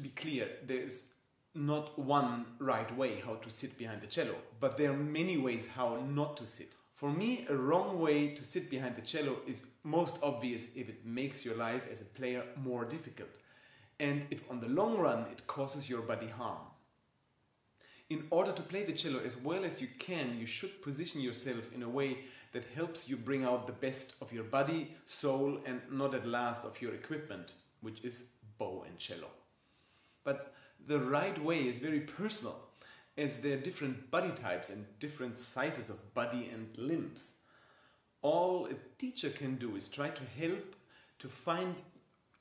to be clear, there is not one right way how to sit behind the cello, but there are many ways how not to sit. For me, a wrong way to sit behind the cello is most obvious if it makes your life as a player more difficult, and if on the long run it causes your body harm. In order to play the cello as well as you can, you should position yourself in a way that helps you bring out the best of your body, soul, and not at last of your equipment, which is bow and cello. But the right way is very personal, as there are different body types and different sizes of body and limbs. All a teacher can do is try to help to find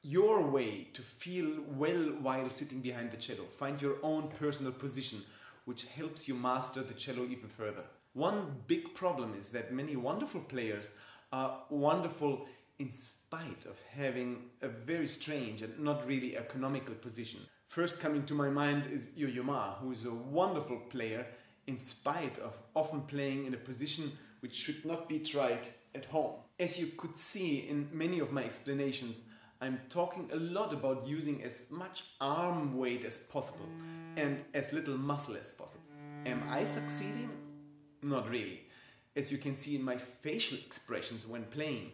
your way to feel well while sitting behind the cello. Find your own personal position which helps you master the cello even further. One big problem is that many wonderful players are wonderful in spite of having a very strange and not really economical position. First coming to my mind is Yo-Yo Ma, who is a wonderful player in spite of often playing in a position which should not be tried at home. As you could see in many of my explanations, I'm talking a lot about using as much arm weight as possible and as little muscle as possible. Am I succeeding? Not really, as you can see in my facial expressions when playing.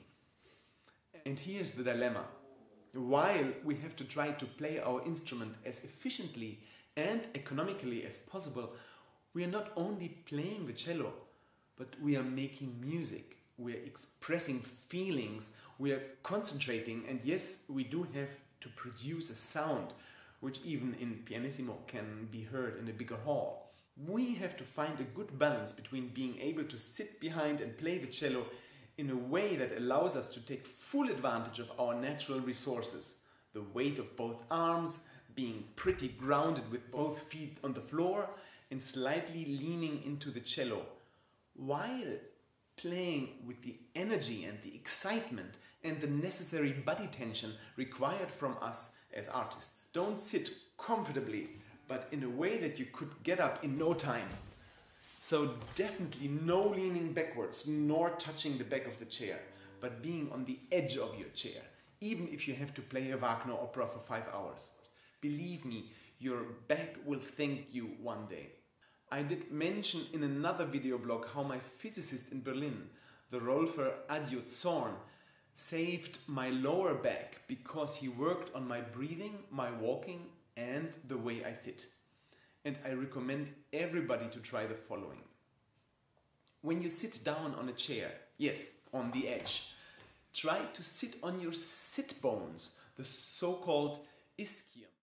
And here's the dilemma. While we have to try to play our instrument as efficiently and economically as possible, we are not only playing the cello, but we are making music. We are expressing feelings. We are concentrating. And yes, we do have to produce a sound which even in pianissimo can be heard in a bigger hall. We have to find a good balance between being able to sit behind and play the cello in a way that allows us to take full advantage of our natural resources. The weight of both arms, being pretty grounded with both feet on the floor and slightly leaning into the cello, while playing with the energy and the excitement and the necessary body tension required from us as artists. Don't sit comfortably, but in a way that you could get up in no time. So definitely no leaning backwards, nor touching the back of the chair, but being on the edge of your chair, even if you have to play a Wagner opera for five hours. Believe me, your back will thank you one day. I did mention in another video blog how my physicist in Berlin, the Rolfer Adio Zorn, saved my lower back because he worked on my breathing, my walking and the way I sit. And I recommend everybody to try the following. When you sit down on a chair, yes, on the edge, try to sit on your sit bones, the so-called ischium.